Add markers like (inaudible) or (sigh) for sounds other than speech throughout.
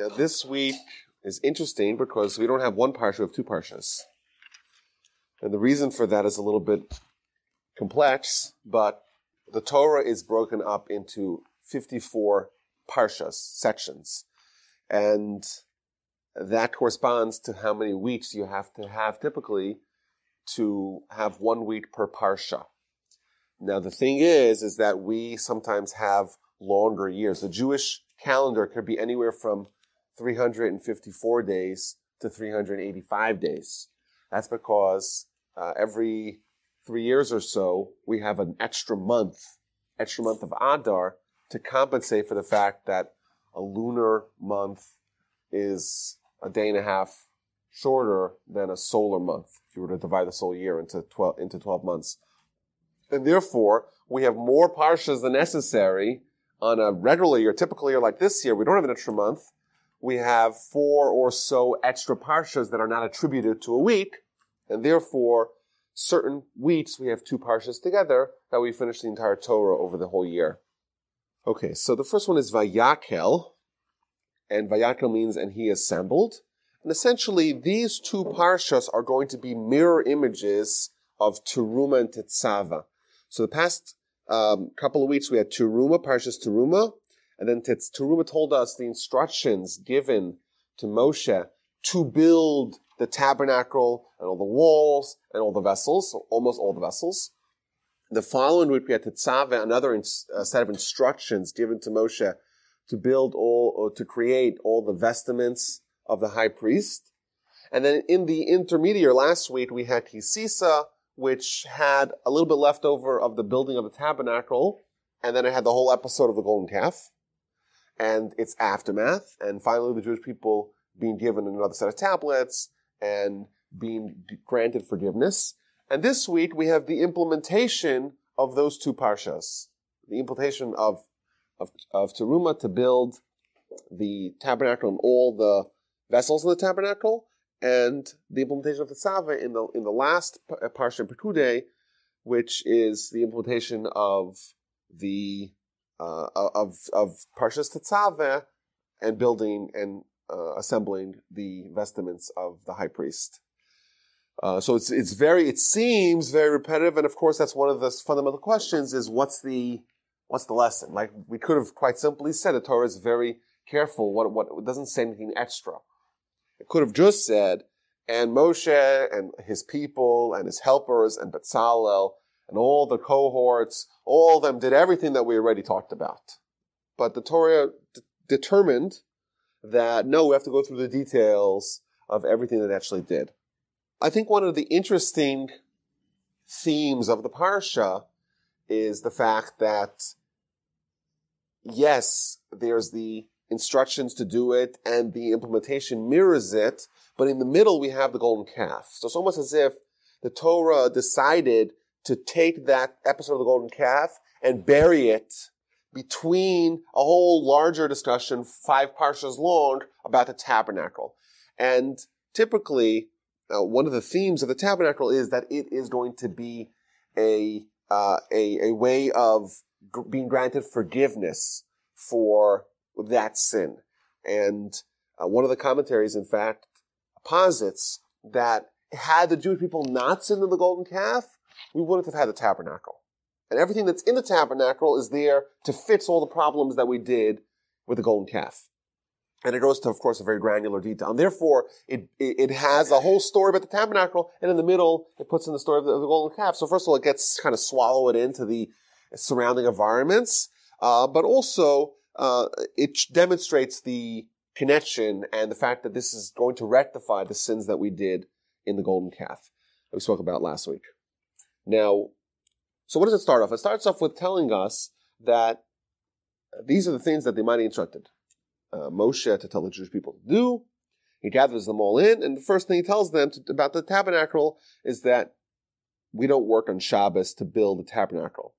Now, this week is interesting because we don't have one parsha, we have two parshas. And the reason for that is a little bit complex, but the Torah is broken up into 54 parshas, sections. And that corresponds to how many weeks you have to have typically to have one week per parsha. Now the thing is, is that we sometimes have longer years. The Jewish calendar could be anywhere from 354 days to 385 days. That's because uh, every three years or so we have an extra month, extra month of Adar to compensate for the fact that a lunar month is a day and a half shorter than a solar month if you were to divide the solar year into 12 into 12 months. And therefore, we have more parshas than necessary on a regular year, typical year like this year, we don't have an extra month. We have four or so extra parshas that are not attributed to a week, and therefore, certain weeks we have two parshas together that we finish the entire Torah over the whole year. Okay, so the first one is Vayakhel, and Vayakhel means and he assembled. And essentially, these two parshas are going to be mirror images of Terumah and Tetzaveh. So the past um, couple of weeks we had Terumah, Parshas Terumah, and then Terumah told us the instructions given to Moshe to build the tabernacle and all the walls and all the vessels, almost all the vessels. The following week we had Tetzaveh, another uh, set of instructions given to Moshe to build all, or to create all the vestments of the high priest. And then in the intermediate last week we had Ki Sisa, which had a little bit left over of the building of the tabernacle, and then it had the whole episode of the golden calf and its aftermath, and finally the Jewish people being given another set of tablets and being granted forgiveness. And this week we have the implementation of those two parshas, the implementation of of, of Terumah to build the tabernacle and all the vessels in the tabernacle, and the implementation of Tetzaveh in the in the last parsha Pekudei, which is the implementation of the uh, of of Parshas Tetzaveh and building and uh, assembling the vestments of the high priest. Uh, so it's it's very it seems very repetitive, and of course that's one of the fundamental questions: is what's the what's the lesson? Like we could have quite simply said, the Torah is very careful. What what it doesn't say anything extra. It could have just said, and Moshe and his people and his helpers and Betzalel and all the cohorts, all of them did everything that we already talked about. But the Torah d- determined that no, we have to go through the details of everything that actually did. I think one of the interesting themes of the parsha is the fact that yes, there's the instructions to do it and the implementation mirrors it. But in the middle, we have the golden calf. So it's almost as if the Torah decided to take that episode of the golden calf and bury it between a whole larger discussion, five parshas long, about the tabernacle. And typically, uh, one of the themes of the tabernacle is that it is going to be a uh, a, a way of g- being granted forgiveness for that sin. And uh, one of the commentaries, in fact, posits that had the Jewish people not sinned in the golden calf, we wouldn't have had the tabernacle. And everything that's in the tabernacle is there to fix all the problems that we did with the golden calf. And it goes to, of course, a very granular detail. And therefore, it, it, has a whole story about the tabernacle, and in the middle, it puts in the story of the, of the golden calf. So first of all, it gets kind of swallowed into the surrounding environments, uh, but also uh, it demonstrates the connection and the fact that this is going to rectify the sins that we did in the golden calf that we spoke about last week. Now, so what does it start off? It starts off with telling us that these are the things that the mighty instructed uh, Moshe to tell the Jewish people to do. He gathers them all in, and the first thing he tells them to, about the tabernacle is that we don't work on Shabbos to build the tabernacle.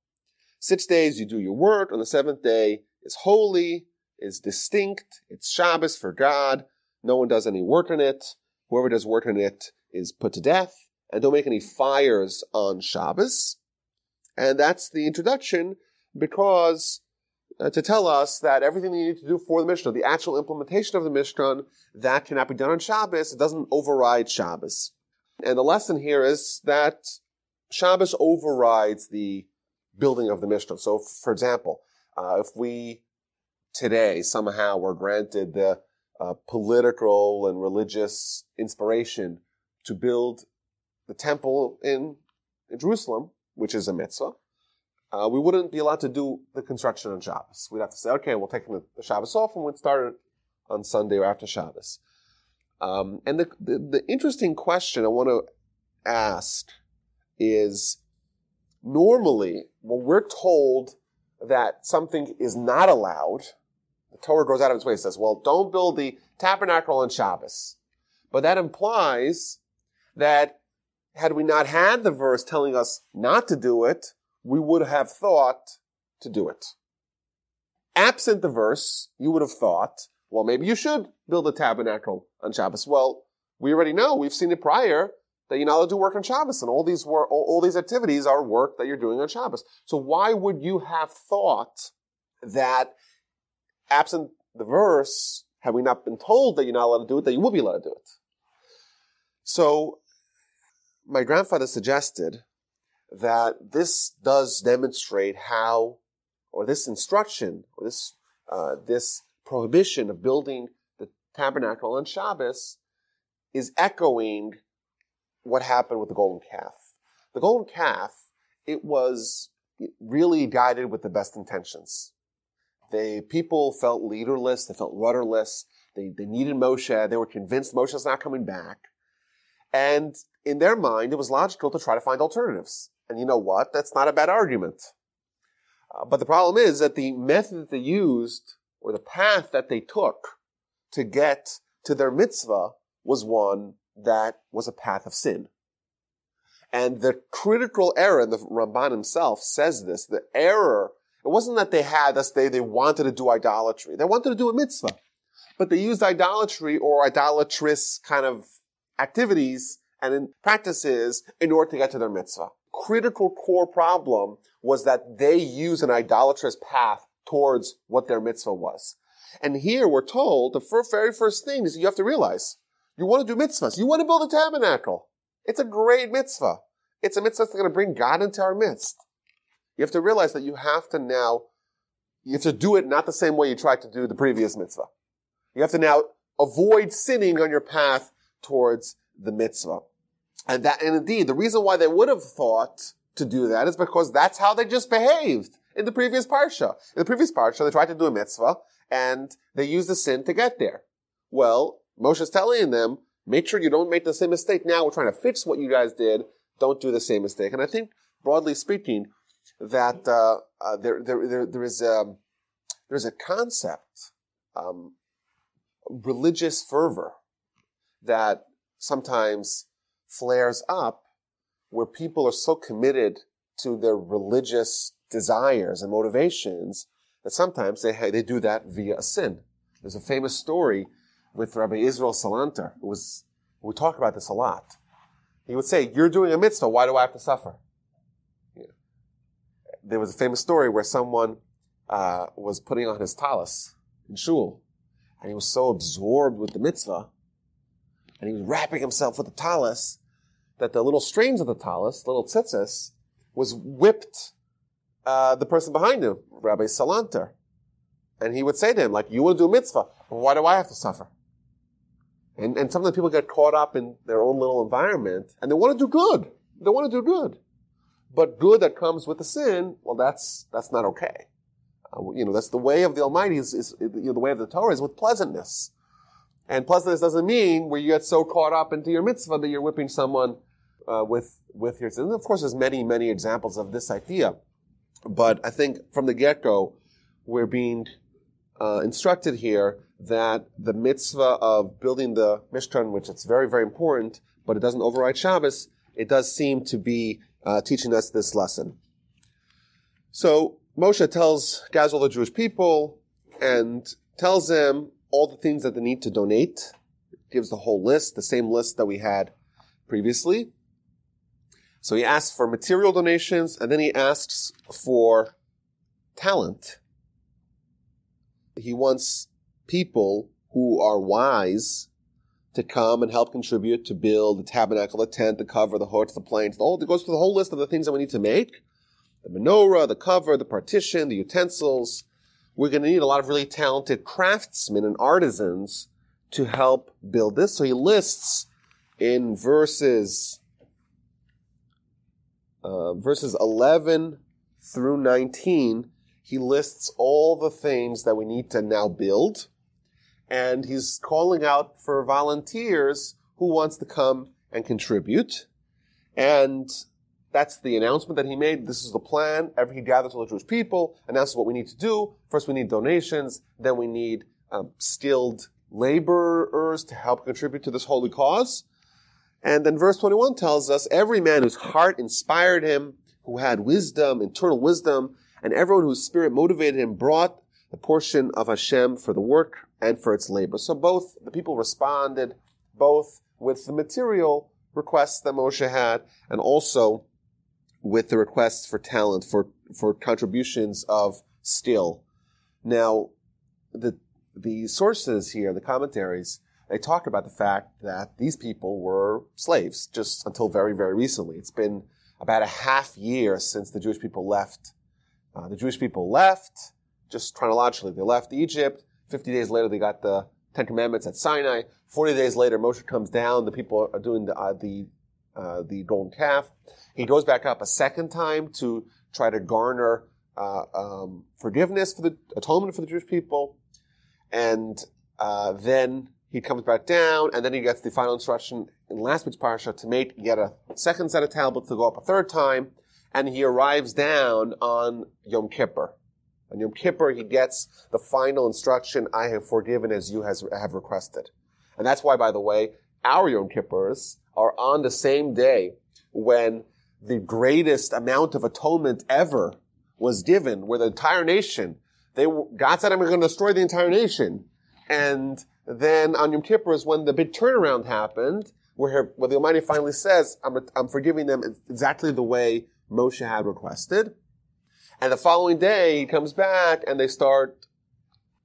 Six days you do your work. On the seventh day, is holy, is distinct, it's Shabbos for God, no one does any work on it, whoever does work on it is put to death, and don't make any fires on Shabbos. And that's the introduction because uh, to tell us that everything you need to do for the Mishkan, the actual implementation of the Mishkan, that cannot be done on Shabbos. It doesn't override Shabbos. And the lesson here is that Shabbos overrides the building of the Mishkan. So, for example, uh, if we today somehow were granted the uh, political and religious inspiration to build the temple in, in Jerusalem, which is a mitzvah, uh, we wouldn't be allowed to do the construction on Shabbos. We'd have to say, okay, we'll take the, Shabbos off and we'd start on Sunday or after Shabbos. Um, and the, the, the interesting question I want to ask is normally when we're told that something is not allowed, the Torah goes out of its way and says, well, don't build the tabernacle on Shabbos. But that implies that had we not had the verse telling us not to do it, we would have thought to do it. Absent the verse, you would have thought, well, maybe you should build a tabernacle on Shabbos. Well, we already know, we've seen it prior, that you're not allowed to work on Shabbos, and all these work, all, all these activities are work that you're doing on Shabbos. So why would you have thought that absent the verse, had we not been told that you're not allowed to do it, that you would be allowed to do it? So my grandfather suggested that this does demonstrate how, or this instruction, or this, uh, this prohibition of building the tabernacle on Shabbos is echoing what happened with the golden calf. The golden calf, it was really guided with the best intentions. They, people felt leaderless, they felt rudderless, they, they needed Moshe, they were convinced Moshe's not coming back. And in their mind, it was logical to try to find alternatives. And you know what? That's not a bad argument. Uh, but the problem is that the method that they used, or the path that they took to get to their mitzvah was one that was a path of sin. And the critical error, and the Ramban himself says this, the error, it wasn't that they had this, they, they wanted to do idolatry. They wanted to do a mitzvah. But they used idolatry or idolatrous kind of activities and in practices in order to get to their mitzvah critical core problem was that they use an idolatrous path towards what their mitzvah was. And here we're told the very first thing is you have to realize you want to do mitzvahs. You want to build a tabernacle. It's a great mitzvah. It's a mitzvah that's going to bring God into our midst. You have to realize that you have to now, you have to do it not the same way you tried to do the previous mitzvah. You have to now avoid sinning on your path towards the mitzvah. And that, and indeed, the reason why they would have thought to do that is because that's how they just behaved in the previous parsha. In the previous parsha, they tried to do a mitzvah and they used the sin to get there. Well, Moshe's telling them, make sure you don't make the same mistake. Now we're trying to fix what you guys did. Don't do the same mistake. And I think, broadly speaking, that uh, uh, there, there, there, there is a, um, there's a concept, um, religious fervor, that sometimes flares up where people are so committed to their religious desires and motivations that sometimes they, they do that via a sin. There's a famous story with Rabbi Israel Salanter, who was, we talk about this a lot. He would say, you're doing a mitzvah, why do I have to suffer? There was a famous story where someone uh, was putting on his talis in shul, and he was so absorbed with the mitzvah, and he was wrapping himself with the talis, that the little strings of the talis, little tzitzis, was whipped uh, the person behind him, Rabbi Salanter. And he would say to him, like, you want to do a mitzvah, why do I have to suffer? And, and sometimes people get caught up in their own little environment, and they want to do good. They want to do good. But good that comes with the sin, well, that's, that's not okay. Uh, you know, that's the way of the Almighty is, is you know, the way of the Torah is with pleasantness. And pleasantness doesn't mean where you get so caught up into your mitzvah that you're whipping someone uh, with with your And of course, there's many many examples of this idea, but I think from the get go, we're being uh, instructed here that the mitzvah of building the Mishkan, which it's very very important, but it doesn't override Shabbos. It does seem to be uh, teaching us this lesson. So Moshe tells gathers all the Jewish people and tells them all the things that they need to donate. Gives the whole list, the same list that we had previously. So he asks for material donations and then he asks for talent. he wants people who are wise to come and help contribute to build the tabernacle, the tent, the cover, the hooks, the planks. The whole, it goes through the whole list of the things that we need to make. The menorah, the cover, the partition, the utensils. We're going to need a lot of really talented craftsmen and artisans to help build this. So he lists in verses uh, verses 11 through 19, he lists all the things that we need to now build. And he's calling out for volunteers who wants to come and contribute. And that's the announcement that he made. This is the plan. Every he gathers all the Jewish people, announces what we need to do. First, we need donations. Then we need um, skilled laborers to help contribute to this holy cause. And then verse 21 tells us every man whose heart inspired him, who had wisdom, internal wisdom, and everyone whose spirit motivated him brought the portion of Hashem for the work and for its labor. So both the people responded, both with the material requests that Moshe had, and also with the requests for talent, for, for contributions of skill. Now, the, the sources here, the commentaries, they talk about the fact that these people were slaves just until very, very recently. It's been about a half year since the Jewish people left. Uh, the Jewish people left, just chronologically, they left Egypt. 50 days later, they got the Ten Commandments at Sinai. 40 days later, Moshe comes down. The people are doing the, uh, the, uh, the golden calf. He goes back up a second time to try to garner uh, um, forgiveness for the atonement for the Jewish people. And uh, then he comes back down, and then he gets the final instruction in last week's parsha to make yet a second set of tablets to go up a third time, and he arrives down on Yom Kippur. On Yom Kippur, he gets the final instruction, I have forgiven as you has, have requested. And that's why, by the way, our Yom Kippurs are on the same day when the greatest amount of atonement ever was given, where the entire nation, they, God said, I'm going to destroy the entire nation. And then on Yom Kippur is when the big turnaround happened, where, where the Almighty finally says, I'm, I'm forgiving them exactly the way Moshe had requested. And the following day, he comes back and they start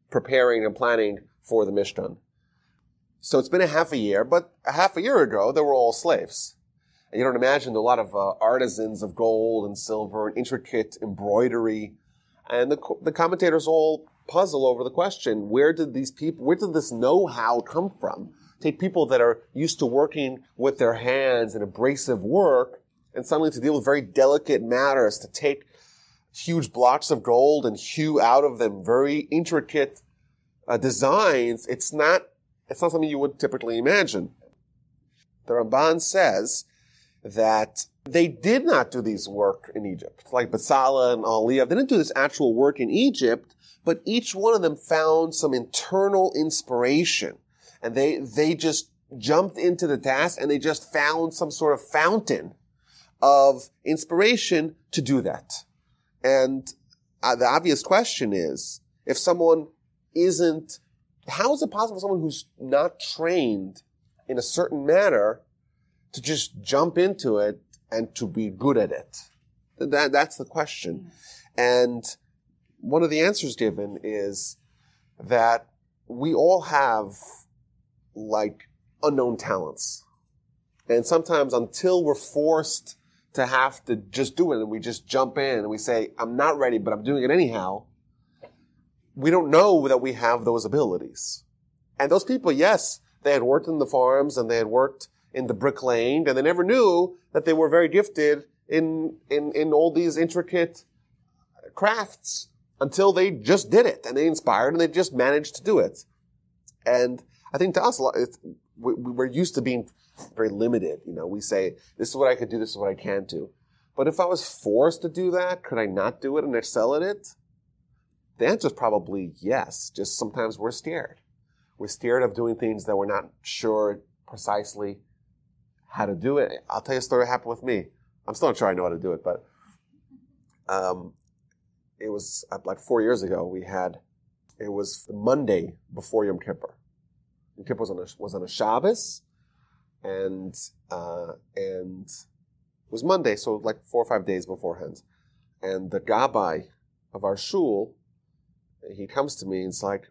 preparing and planning for the Mishkan. So it's been a half a year, but a half a year ago, they were all slaves. And you don't imagine a lot of uh, artisans of gold and silver and intricate embroidery. And the, the commentators all puzzle over the question, where did these people, where did this know-how come from? Take people that are used to working with their hands and abrasive work and suddenly to deal with very delicate matters, to take huge blocks of gold and hew out of them very intricate uh, designs. It's not, it's not something you would typically imagine. The Ramban says that they did not do these work in Egypt. Like Bezalel and Oholiab, they didn't do this actual work in Egypt, but each one of them found some internal inspiration. And they, they just jumped into the task and they just found some sort of fountain of inspiration to do that. And uh, the obvious question is, if someone isn't, how is it possible for someone who's not trained in a certain manner to just jump into it and to be good at it? That, that's the question. And one of the answers given is that we all have like unknown talents. And sometimes until we're forced to have to just do it and we just jump in and we say, I'm not ready, but I'm doing it anyhow, we don't know that we have those abilities. And those people, yes, they had worked in the farms and they had worked in the brick lane and they never knew that they were very gifted in, in, in all these intricate crafts until they just did it and they inspired and they just managed to do it. And I think to us, we're used to being very limited. You know, we say, this is what I could do, this is what I can't do. But if I was forced to do that, could I not do it and excel at it? The answer is probably yes. Just sometimes we're scared. We're scared of doing things that we're not sure precisely how to do it. I'll tell you a story that happened with me. I'm still not sure I know how to do it, but um, it was uh, like four years ago. We had it was Monday before Yom Kippur. Yom Kippur was on a, was on a Shabbos, and uh, and it was Monday, so like four or five days beforehand. And the gabbai of our shul, he comes to me and it's like,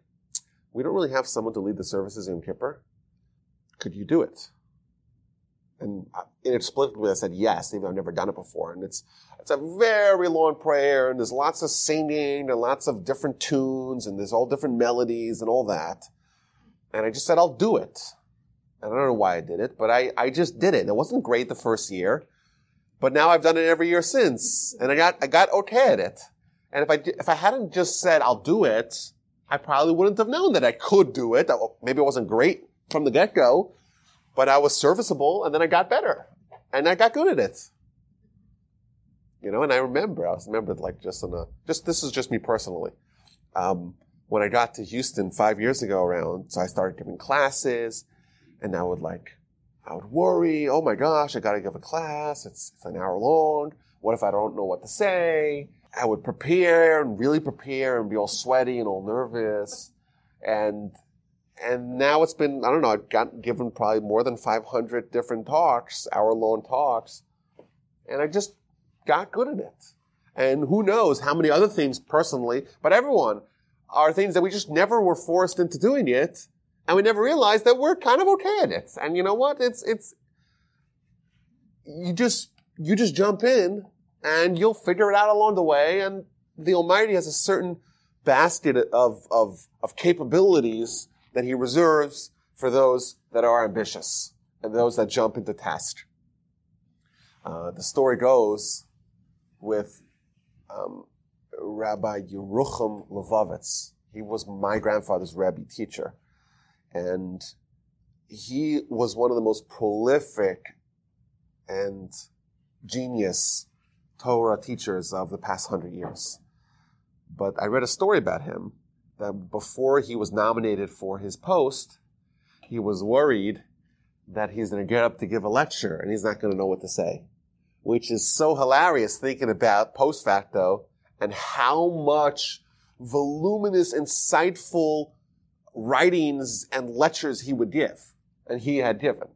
we don't really have someone to lead the services in Kippur. Could you do it? And inexplicably I said yes, even though I've never done it before. And it's, it's a very long prayer and there's lots of singing and lots of different tunes and there's all different melodies and all that. And I just said, I'll do it. And I don't know why I did it, but I, I just did it. It wasn't great the first year, but now I've done it every year since and I got, I got okay at it. And if I, if I hadn't just said, I'll do it, I probably wouldn't have known that I could do it. Maybe it wasn't great from the get-go, but I was serviceable and then I got better and I got good at it. You know, and I remember, I was remembered like just on a, just, this is just me personally. Um, when I got to Houston five years ago around, so I started giving classes and I would like, I would worry, oh my gosh, I gotta give a class. It's, it's an hour long. What if I don't know what to say? I would prepare and really prepare and be all sweaty and all nervous. And, and now it's been, I don't know, I've got given probably more than 500 different talks, hour long talks. And I just got good at it. And who knows how many other things personally, but everyone are things that we just never were forced into doing it. And we never realized that we're kind of okay at it. And you know what? It's, it's, you just, you just jump in and you'll figure it out along the way. And the Almighty has a certain basket of, of, of capabilities that He reserves for those that are ambitious and those that jump into task. Uh, the story goes with um, Rabbi Yerucham Levovitz. He was my grandfather's rabbi teacher. And he was one of the most prolific and genius Torah teachers of the past hundred years. But I read a story about him that before he was nominated for his post, he was worried that he's going to get up to give a lecture and he's not going to know what to say, which is so hilarious thinking about post facto and how much voluminous, insightful writings and lectures he would give and he had given.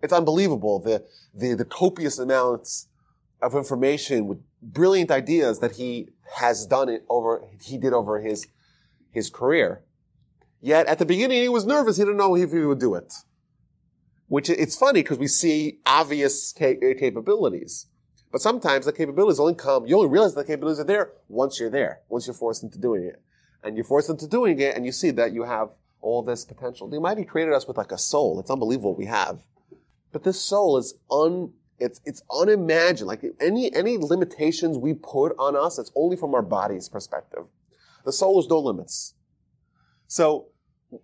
It's unbelievable the, the, the copious amounts of information with brilliant ideas that he has done it over, he did over his, his career. Yet at the beginning he was nervous. He didn't know if he would do it. Which it's funny because we see obvious capabilities. But sometimes the capabilities only come, you only realize the capabilities are there once you're there, once you're forced into doing it. And you're forced into doing it and you see that you have all this potential. The Almighty created us with like a soul. It's unbelievable what we have. But this soul is un, it's, it's unimagined. Like any, any limitations we put on us, it's only from our body's perspective. The soul has no limits. So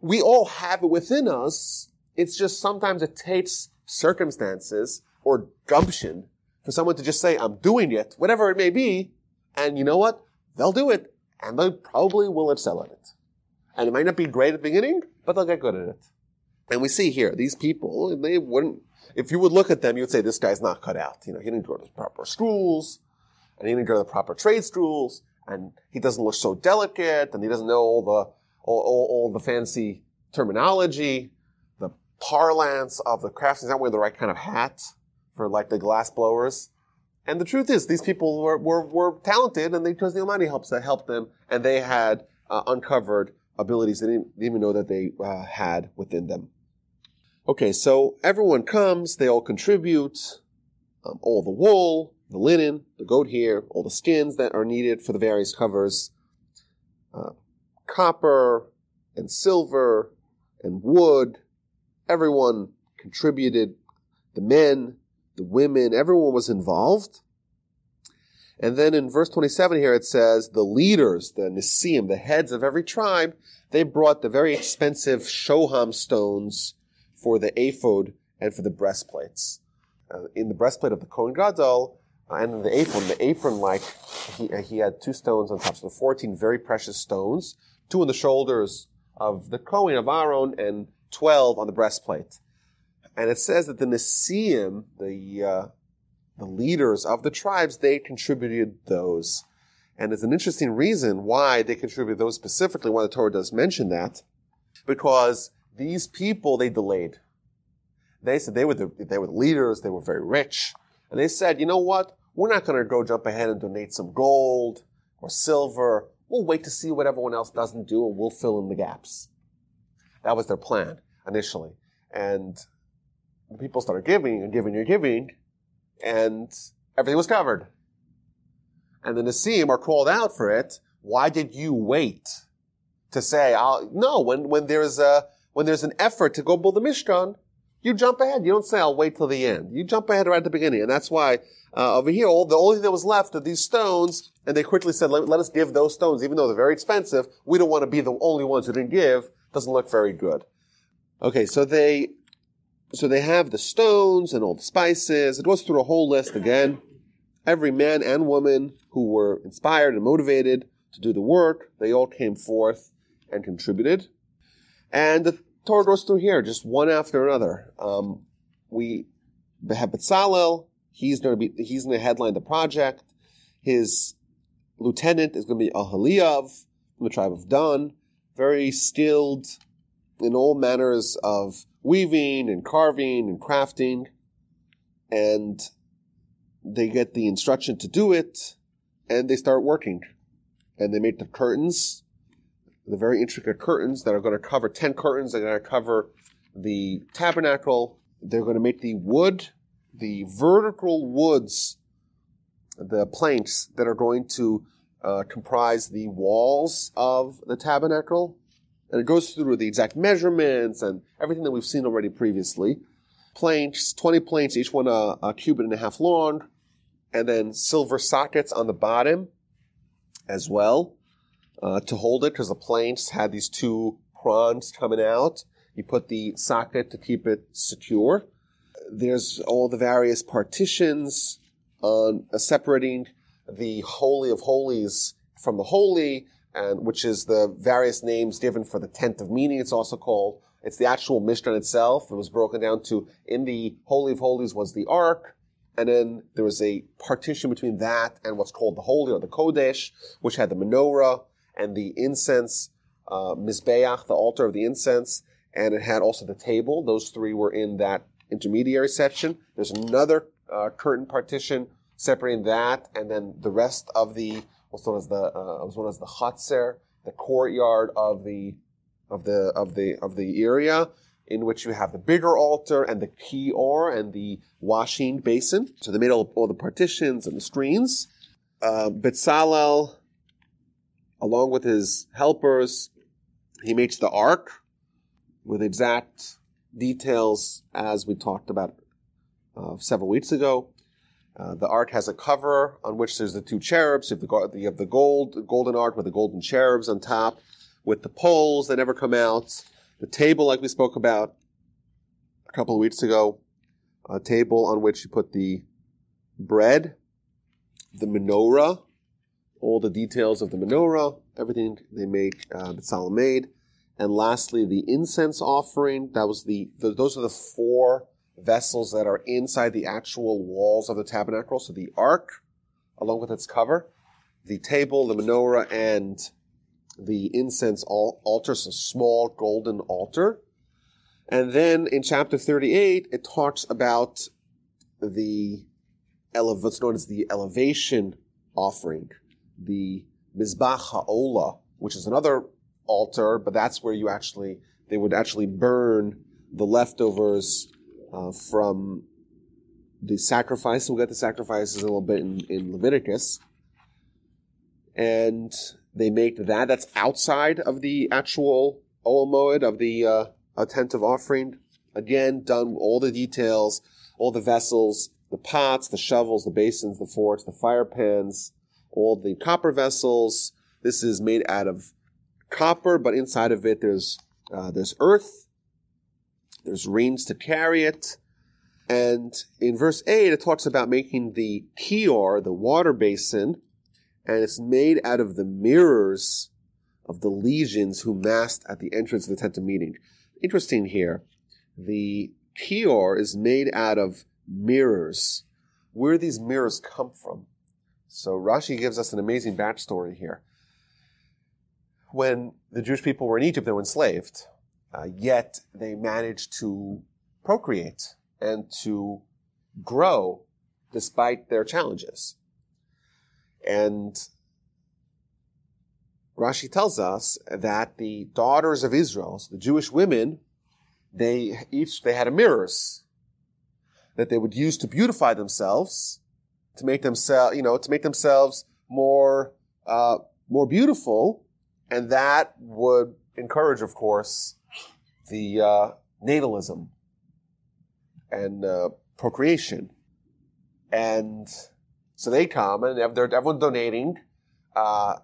we all have it within us. It's just sometimes it takes circumstances or gumption for someone to just say, I'm doing it, whatever it may be. And you know what? They'll do it and they probably will excel at it. And it might not be great at the beginning, but they'll get good at it. And we see here, these people, they wouldn't, if you would look at them, you would say, this guy's not cut out. You know, he didn't go to the proper schools, and he didn't go to the proper trade schools, and he doesn't look so delicate, and he doesn't know all the, all, all, all the fancy terminology, parlance of the crafts. He's not wearing the right kind of hat for like the glass blowers. And the truth is, these people were, were, were talented, and they, because the Almighty helps, helped them, and they had uh, uncovered abilities they didn't, didn't, even know that they uh, had within them. Okay, so everyone comes, they all contribute, um, all the wool, the linen, the goat hair, all the skins that are needed for the various covers, uh, copper and silver and wood. Everyone contributed. The men, the women, everyone was involved. And then in verse 27 here it says, the leaders, the Nisim, the heads of every tribe, they brought the very expensive Shoham stones for the ephod and for the breastplates. Uh, in the breastplate of the Kohen Gadol, uh, and in the apron, the apron like he, uh, he had two stones on top, so 14 very precious stones, two on the shoulders of the Kohen of Aaron, and 12 on the breastplate. And it says that the Nisim, the uh, the leaders of the tribes, they contributed those. And there's an interesting reason why they contributed those specifically, why the Torah does mention that, because these people, they delayed. They said they were the, they were the leaders, they were very rich. And they said, you know what? We're not going to go jump ahead and donate some gold or silver we'll wait to see what everyone else doesn't do and we'll fill in the gaps. That was their plan initially. And people started giving and giving and giving, and everything was covered. And the Nisim are called out for it. Why did you wait to say, I'll, no, when, when there's a, when there's an effort to go build the Mishkan, you jump ahead. You don't say, I'll wait till the end. You jump ahead right at the beginning. And that's why, uh, over here, all, the only thing that was left are these stones, and they quickly said, let, let us give those stones, even though they're very expensive. We don't want to be the only ones who didn't give. Doesn't look very good. Okay, so they, so they have the stones and all the spices. It goes through a whole list again. Every man and woman who were inspired and motivated to do the work, they all came forth and contributed. And the Torah goes through here, just one after another. Um, we have Betzalel, he's going to be, he's going to headline the project. His lieutenant is going to be Ahaliav from the tribe of Dan, very skilled in all manners of weaving and carving and crafting. And they get the instruction to do it and they start working. And they make the curtains, the very intricate curtains that are going to cover 10 curtains that are going to cover the tabernacle. They're going to make the wood, the vertical woods, the planks that are going to uh, comprise the walls of the tabernacle. And it goes through the exact measurements and everything that we've seen already previously. Planks, 20 planks, each one a, a cubit and a half long, and then silver sockets on the bottom as well uh, to hold it because the planks had these two prongs coming out. You put the socket to keep it secure. There's all the various partitions on uh, separating the holy of holies from the holy and which is the various names given for the tent of meeting. It's also called. It's the actual Mishkan itself. It was broken down to in the Holy of Holies was the Ark, and then there was a partition between that and what's called the Holy or the Kodesh, which had the menorah and the incense uh, mizbeach, the altar of the incense, and it had also the table. Those three were in that intermediary section. There's another uh, curtain partition separating that, and then the rest of the what's known as the uh, as the Chatzer, the courtyard of the of the of the of the area in which you have the bigger altar and the kior and the washing basin. So they made all, all the partitions and the screens. Uh, Betzalel, along with his helpers, he makes the ark with exact details as we talked about uh, several weeks ago. Uh, the ark has a cover on which there's the two cherubs. You have the, you have the gold, golden ark with the golden cherubs on top, with the poles that never come out. The table, like we spoke about a couple of weeks ago, a table on which you put the bread, the menorah, all the details of the menorah, everything they make, uh, that Solomon made. And lastly, the incense offering. That was the, the those are the four vessels that are inside the actual walls of the tabernacle. So the ark, along with its cover, the table, the menorah, and the incense altar, so small golden altar. And then in chapter 38, it talks about the ele- what's known as the elevation offering, the Mizbach Ha'olah, which is another altar, but that's where you actually, they would actually burn the leftovers uh, from the sacrifice. We'll get the sacrifices a little bit in, in Leviticus. And they make that. That's outside of the actual Ohel Moed of the uh, attentive offering. Again, done all the details, all the vessels, the pots, the shovels, the basins, the forks, the fire pans, all the copper vessels. This is made out of copper, but inside of it there's uh, there's earth, there's reins to carry it, and in verse eight it talks about making the kior, the water basin, and it's made out of the mirrors of the legions who massed at the entrance of the tent of meeting. Interesting here, the kior is made out of mirrors. Where these mirrors come from? So Rashi gives us an amazing backstory here. When the Jewish people were in Egypt, they were enslaved, uh, yet they managed to procreate and to grow despite their challenges. And Rashi tells us that the daughters of Israel, so the Jewish women, they each they had mirrors that they would use to beautify themselves, to make themselves, you know, to make themselves more uh, more beautiful, and that would encourage, of course, the uh, natalism and uh, procreation, and so they come and they're donating. Uh,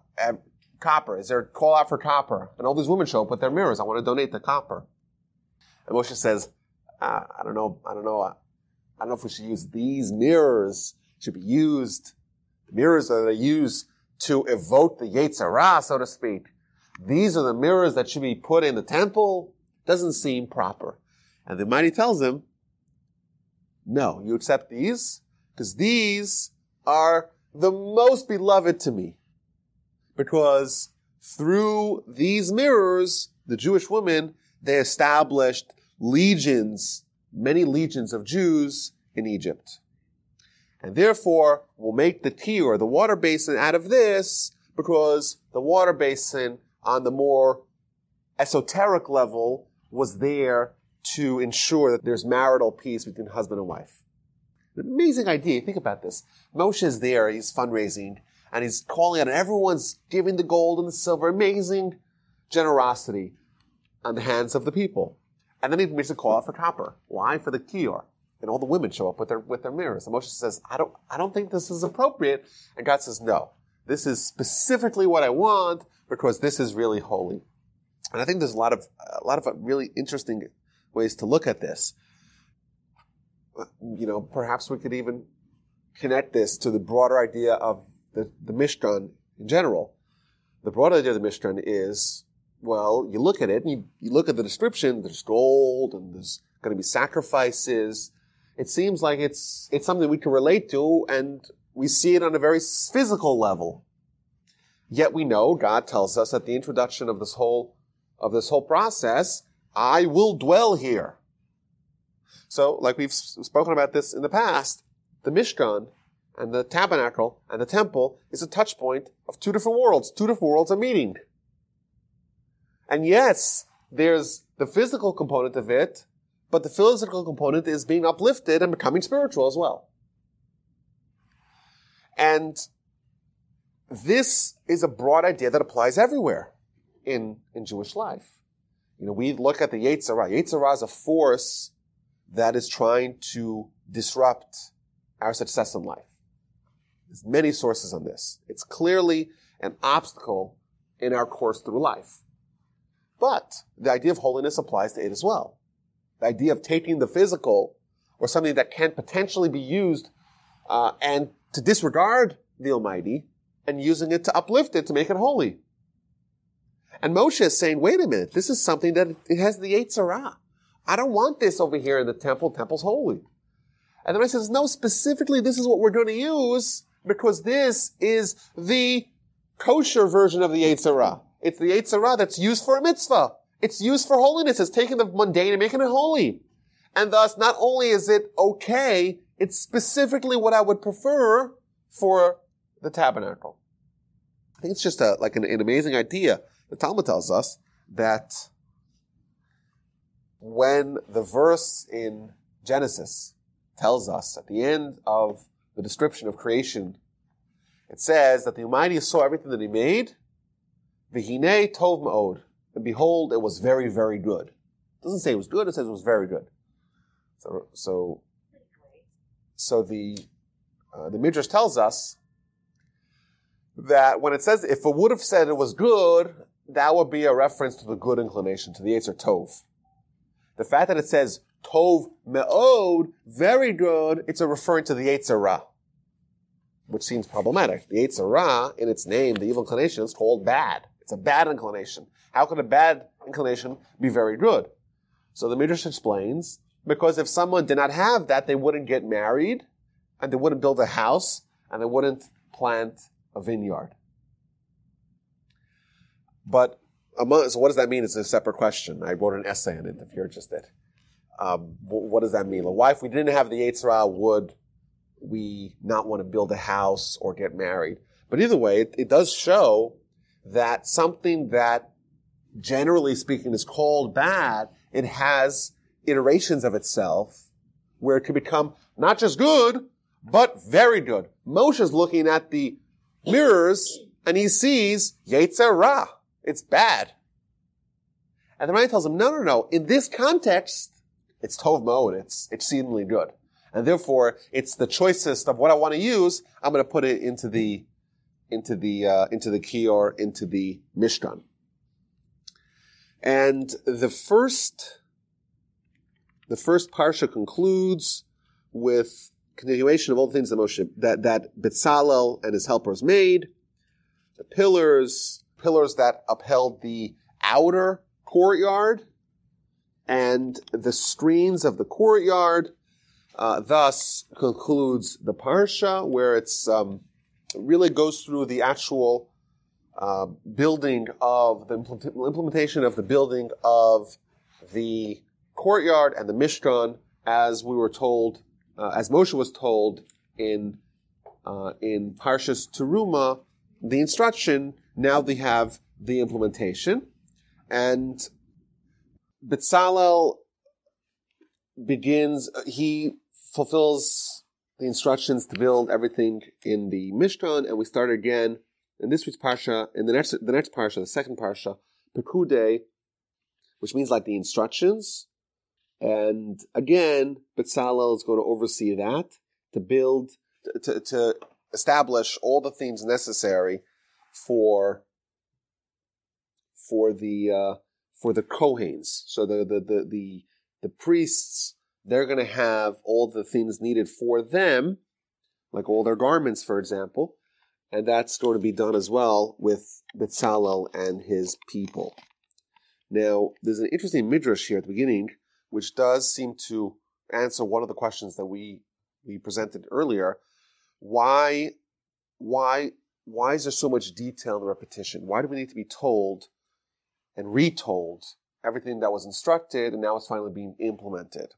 copper. Is there a call out for copper? And all these women show up with their mirrors. I want to donate the copper. And Moshe says, uh, I don't know, I don't know, I don't know if we should use these mirrors. Should be used. The mirrors that are used to evoke the Yetzer Ra, so to speak. These are the mirrors that should be put in the temple. Doesn't seem proper. And the Almighty tells him, no, you accept these because these are the most beloved to me because through these mirrors, the Jewish women, they established legions, many legions of Jews in Egypt. And therefore, we'll make the kior, the water basin, out of this because the water basin on the more esoteric level was there to ensure that there's marital peace between husband and wife. An amazing idea. Think about this. Moshe is there. He's fundraising and he's calling out, and everyone's giving the gold and the silver. Amazing generosity on the hands of the people. And then he makes a call out for copper. Why? For the kior. And all the women show up with their, with their mirrors. And Moshe says, I don't, I don't think this is appropriate. And God says, no. This is specifically what I want because this is really holy. And I think there's a lot of, a lot of really interesting ways to look at this. You know, perhaps we could even connect this to the broader idea of the, the Mishkan in general. The broader idea of the Mishkan is, well, you look at it and you, you look at the description, there's gold and there's going to be sacrifices. It seems like it's, it's something we can relate to and we see it on a very physical level. Yet we know God tells us at the introduction of this whole, of this whole process, I will dwell here. So, like we've spoken about this in the past, the Mishkan and the tabernacle and the temple is a touch point of two different worlds. Two different worlds are meeting. And yes, there's the physical component of it, but the physical component is being uplifted and becoming spiritual as well. And this is a broad idea that applies everywhere in, in Jewish life. You know, we look at the Yetzer Ra. Yetzirah is a force that is trying to disrupt our success in life. There's many sources on this. It's clearly an obstacle in our course through life. But the idea of holiness applies to it as well. The idea of taking the physical or something that can potentially be used uh, and to disregard the Almighty and using it to uplift it to make it holy. And Moshe is saying, wait a minute, this is something that it has the Yetzer Ra. I don't want this over here in the temple. Temple's holy. And then I says, no, specifically, this is what we're going to use because this is the kosher version of the Yetzer Ra. It's the Yetzer Ra that's used for a mitzvah. It's used for holiness. It's taking the mundane and making it holy. And thus, not only is it okay, it's specifically what I would prefer for the tabernacle. I think it's just a, like an, an amazing idea. The Talmud tells us that when the verse in Genesis tells us at the end of the description of creation, it says that the Almighty saw everything that He made, v'hinei tov ma'od, and behold, it was very, very good. It doesn't say it was good, it says it was very good. So, so, so the, uh, the Midrash tells us that when it says, if it would have said it was good, that would be a reference to the good inclination, to the Yetzer Tov. The fact that it says Tov Me'od, very good, it's a referring to the Yetzer Ra, which seems problematic. The Yetzer Ra, in its name, the evil inclination, is called bad. It's a bad inclination. How could a bad inclination be very good? So the Midrash explains, because if someone did not have that, they wouldn't get married, and they wouldn't build a house, and they wouldn't plant a vineyard. But among, so what does that mean? It's a separate question. I wrote an essay on it if you're interested. Um, what does that mean? Like, why, if we didn't have the Yetzer Ra, would we not want to build a house or get married? But either way, it, it does show that something that generally speaking is called bad, it has iterations of itself where it can become not just good, but very good. Moshe is looking at the mirrors and he sees Yetzer Ra. It's bad. And the Ryan tells him, no, no, no. In this context, it's Tov Mo and it's exceedingly good. And therefore, it's the choicest of what I want to use. I'm going to put it into the, into the, uh, into the Kior, into the Mishkan. And the first, the first parsha concludes with continuation of all the things that Moshe, that, that Bezalel and his helpers made, the pillars, pillars that upheld the outer courtyard, and the screens of the courtyard. Uh, thus concludes the parsha, where it's um, really goes through the actual uh, building of the implementation of the building of the courtyard and the Mishkan, as we were told, uh, as Moshe was told in uh, in Parshas Terumah, the instruction. Now they have the implementation, and Bezalel begins, he fulfills the instructions to build everything in the Mishkan, and we start again in this week's Parsha, in the next, the next Parsha, the second Parsha, Pekudei, which means like the instructions. And again, Bezalel is going to oversee that to build, to, to establish all the themes necessary for, for the, uh, for the Kohens. So the, the, the, the, the priests, they're going to have all the things needed for them, like all their garments, for example. And that's going to be done as well with Bezalel and his people. Now, there's an interesting midrash here at the beginning, which does seem to answer one of the questions that we we presented earlier. Why, why, why is there so much detail and repetition? Why do we need to be told and retold everything that was instructed and now it's finally being implemented.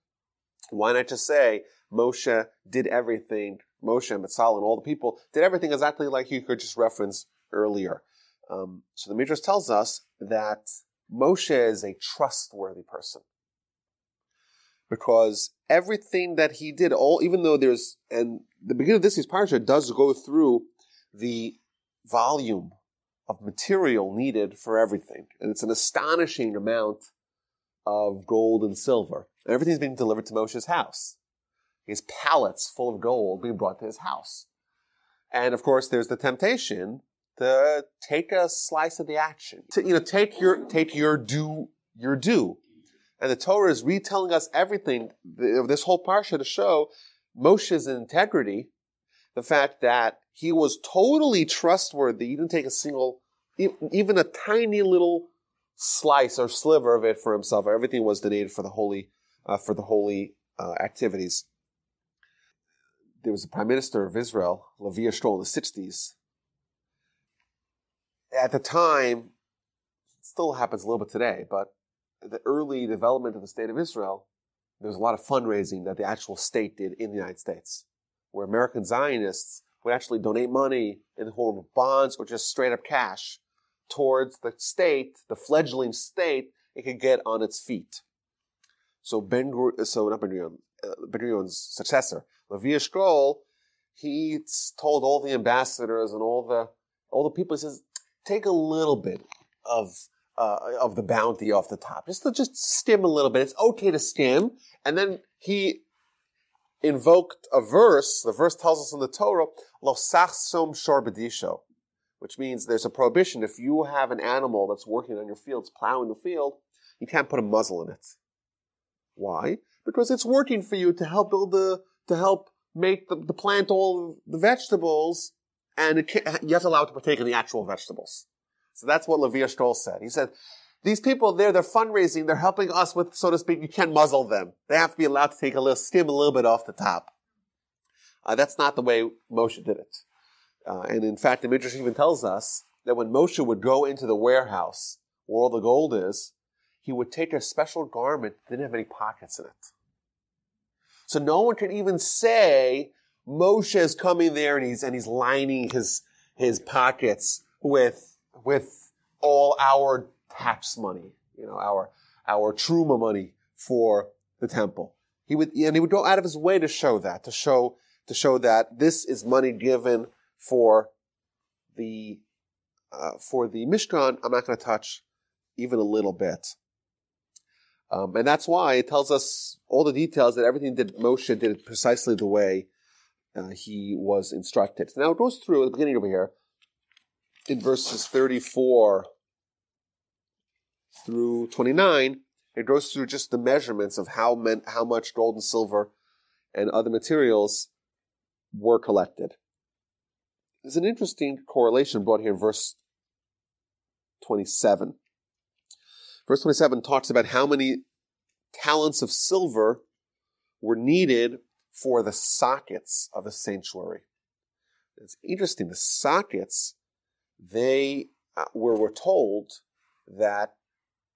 Why not just say Moshe did everything, Moshe and Mitzal and all the people did everything exactly like you could just reference earlier. Um, so the Midrash tells us that Moshe is a trustworthy person because everything that he did, all even though there's and the beginning of this is parsha does go through the volume of material needed for everything. And it's an astonishing amount of gold and silver. And everything's being delivered to Moshe's house. His pallets full of gold being brought to his house. And of course, there's the temptation to take a slice of the action. To, you know, take your, take your due, your due. And the Torah is retelling us everything of this whole parsha to show Moshe's integrity, the fact that he was totally trustworthy. He didn't take a single even a tiny little slice or sliver of it for himself. Everything was donated for the holy, uh, for the holy uh, activities. There was a prime minister of Israel, Levi Eshkol, in the 60s. At the time, still happens a little bit today, but the early development of the state of Israel, there was a lot of fundraising that the actual state did in the United States, where American Zionists would actually donate money in the form of bonds or just straight up cash towards the state, the fledgling state, it could get on its feet. So Ben, so not Ben Gurion, uh, Ben Gurion's successor, Levi Eshkol, he told all the ambassadors and all the all the people, he says, take a little bit of uh, of the bounty off the top, just to just skim a little bit. It's okay to skim, and then he invoked a verse. The verse tells us in the Torah, "Lo som shor which means there's a prohibition. If you have an animal that's working on your fields, plowing the field, you can't put a muzzle in it. Why? Because it's working for you to help build the, to help make the, the plant all the vegetables, and you have to allow it to partake in the actual vegetables. So that's what Levi Eshkol said. He said, these people there, they're fundraising, they're helping us with, so to speak, you can't muzzle them. They have to be allowed to take a little, skim a little bit off the top. Uh, that's not the way Moshe did it. Uh, and in fact, the Midrash even tells us that when Moshe would go into the warehouse where all the gold is, he would take a special garment that didn't have any pockets in it. So no one could even say Moshe is coming there and he's and he's lining his his pockets with with all our tax money, you know, our, our terumah money for the temple. He would, and he would go out of his way to show that, to show, to show that this is money given for the, uh, for the Mishkan. I'm not going to touch even a little bit. Um, and that's why it tells us all the details that everything that Moshe did precisely the way uh, he was instructed. Now it goes through at the beginning over here in verses 34 through 29. It goes through just the measurements of how, men, how much gold and silver and other materials were collected. There's an interesting correlation brought here in verse 27. Verse 27 talks about how many talents of silver were needed for the sockets of the sanctuary. It's interesting. The sockets, they uh, were, were told that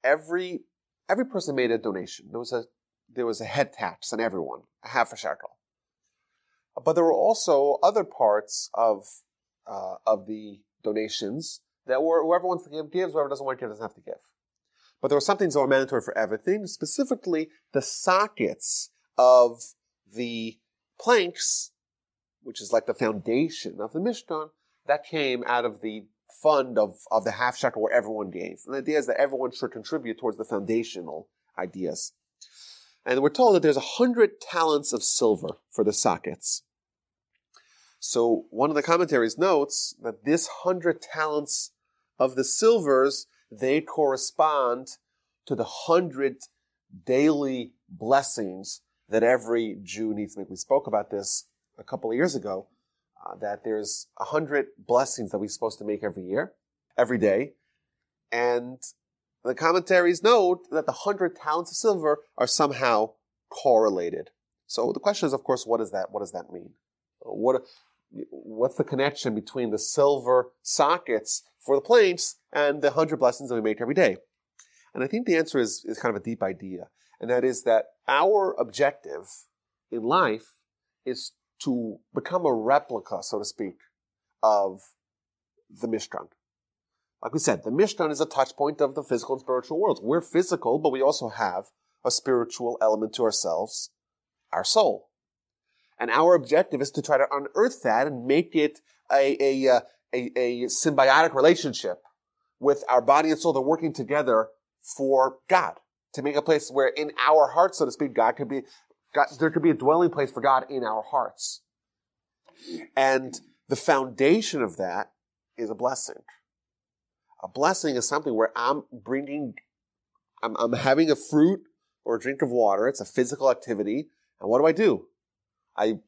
every every person made a donation. There was a there was a head tax on everyone, a half a shekel. But there were also other parts of uh, of the donations that were whoever wants to give gives, whoever doesn't want to give doesn't have to give. But there were some things that were mandatory for everything, specifically the sockets of the planks, which is like the foundation of the Mishkan, that came out of the fund of, of the half shekel where everyone gave. And the idea is that everyone should contribute towards the foundational ideas. And we're told that there's a hundred talents of silver for the sockets. So one of the commentaries notes that this hundred talents of the silvers, they correspond to the hundred daily blessings that every Jew needs to make. We spoke about this a couple of years ago, uh, that there's a hundred blessings that we're supposed to make every year, every day. And the commentaries note that the hundred talents of silver are somehow correlated. So the question is, of course, what does that, what does that mean? What, what's the connection between the silver sockets for the plates and the hundred blessings that we make every day? And I think the answer is, is kind of a deep idea. And that is that our objective in life is to become a replica, so to speak, of the Mishkan. Like we said, the Mishkan is a touch point of the physical and spiritual worlds. We're physical, but we also have a spiritual element to ourselves, our soul. And our objective is to try to unearth that and make it a, a, uh, a, a symbiotic relationship with our body and soul that are working together for God to make a place where in our hearts, so to speak, God could be, God, there could be a dwelling place for God in our hearts. And the foundation of that is a blessing. A blessing is something where I'm bringing, I'm, I'm having a fruit or a drink of water. It's a physical activity. And what do I do? I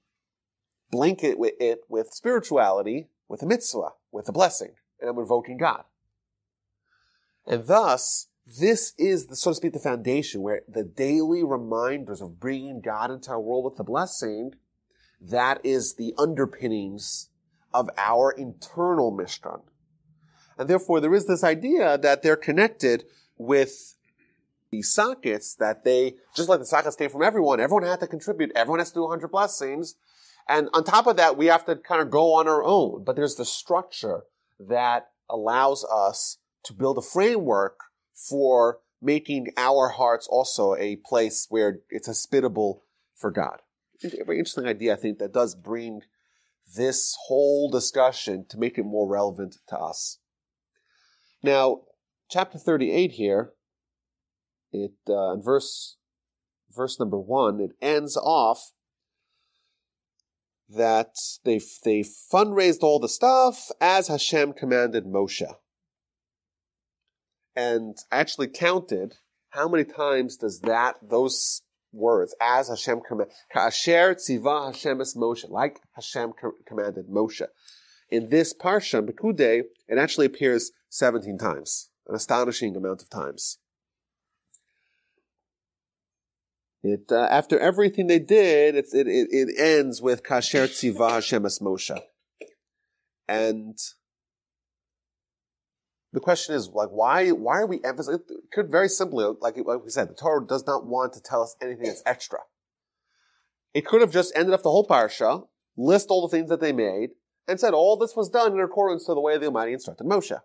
blanket it with spirituality, with a mitzvah, with a blessing, and I'm invoking God. And thus, this is, the, so to speak, the foundation where the daily reminders of bringing God into our world with the blessing, that is the underpinnings of our internal Mishkan. And therefore, there is this idea that they're connected with the sockets that they, just like the sockets came from everyone, everyone had to contribute, everyone has to do 100 blessings. And on top of that, we have to kind of go on our own. But there's the structure that allows us to build a framework for making our hearts also a place where it's hospitable for God. A very interesting idea, I think, that does bring this whole discussion to make it more relevant to us. Now, chapter 38 here, it, uh, verse, verse number one, it ends off that they, they fundraised all the stuff as Hashem commanded Moshe and actually counted how many times does that, those words, as Hashem commanded, tziva Hashem es Moshe, like Hashem commanded Moshe. In this parsha, Pekudei, it actually appears 17 times, an astonishing amount of times. It, uh, after everything they did, it, it, it ends with Kasher Tziva Hashem es Moshe. And the question is like why why are we emphasizing it could very simply like, like we said the torah does not want to tell us anything that's extra it could have just ended up the whole parsha list all the things that they made and said all this was done in accordance to the way the almighty instructed moshe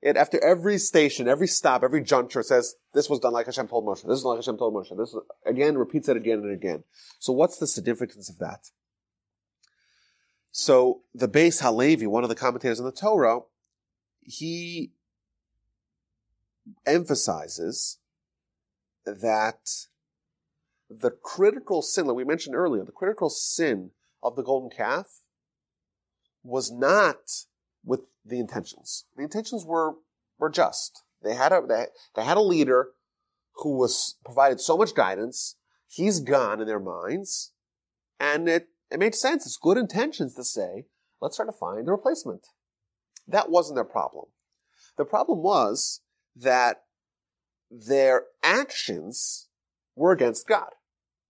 it after every station, every stop, every juncture says, this was done like Hashem told Moshe. This is like Hashem told Moshe. This is, again repeats it again and again. So what's the significance of that? So the Beis Halevi, one of the commentators on the Torah, he emphasizes that the critical sin, like we mentioned earlier, the critical sin of the golden calf was not with the intentions. The intentions were, were just. They had a, they, they had a leader who was provided so much guidance. He's gone in their minds. And it, it made sense. It's good intentions to say, let's try to find a replacement. That wasn't their problem. The problem was that their actions were against God.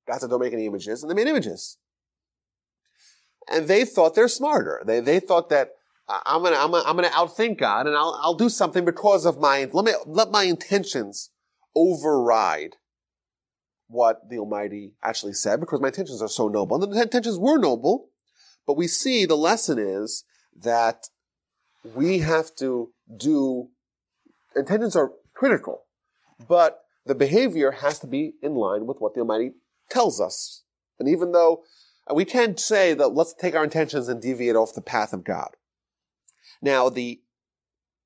God said, don't make any images, and they made images. And they thought they're smarter. They, they thought that I'm gonna, I'm gonna, I'm gonna outthink God and I'll, I'll do something because of my, let me, let my intentions override what the Almighty actually said because my intentions are so noble. And the intentions were noble, but we see the lesson is that we have to do, intentions are critical, but the behavior has to be in line with what the Almighty tells us. And even though uh, we can't say that let's take our intentions and deviate off the path of God. Now, the